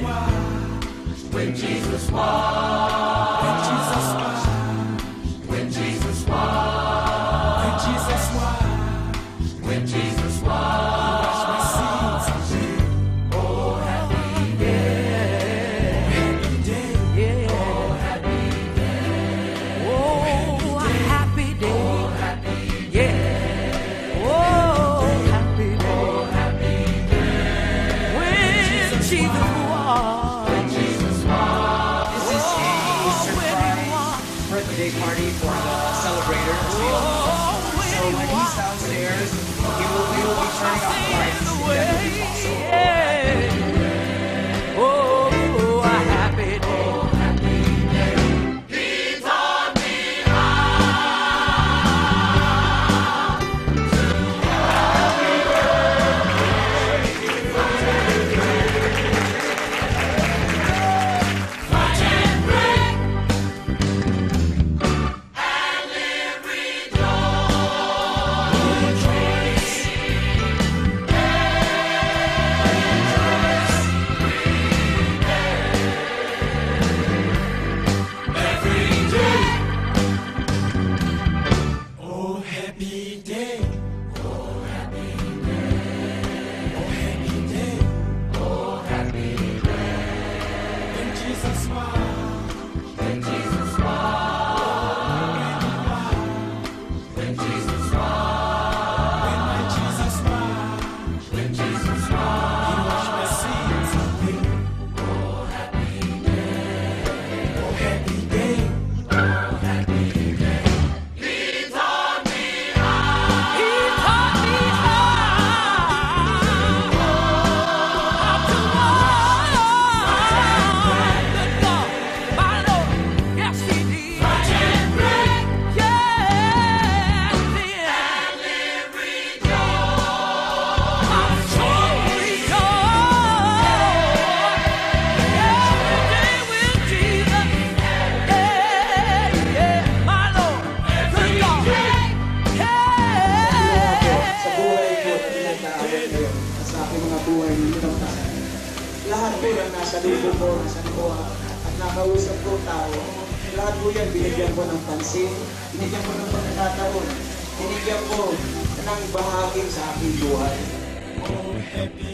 when Jesus walked. birthday party for the buhay nito. Lahat po na nasa libo ko, nasa kuha, at nakausap ko tao, lahat po yan binigyan ko ng pansin, binigyan ko ng pagkakataon, binigyan ko ng bahaging sa aking buhay. Oh, happy